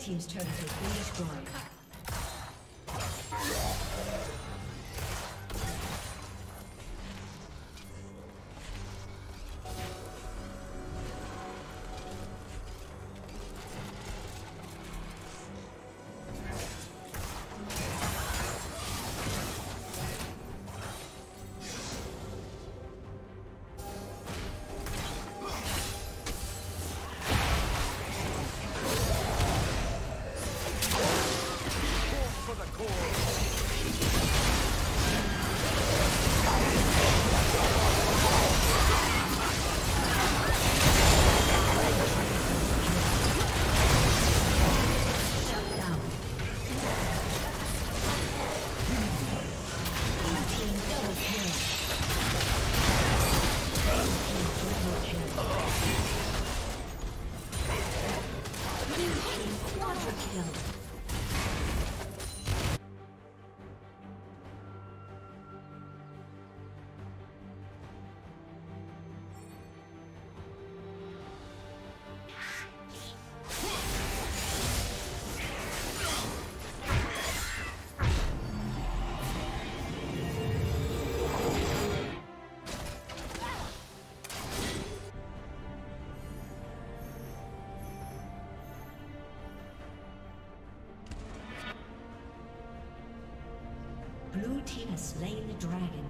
Team's turret has been destroyed. Slain the dragon.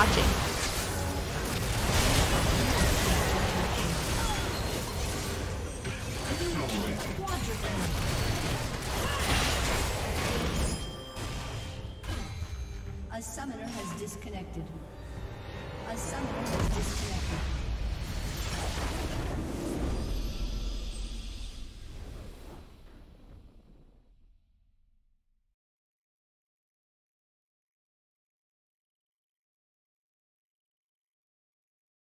Watching.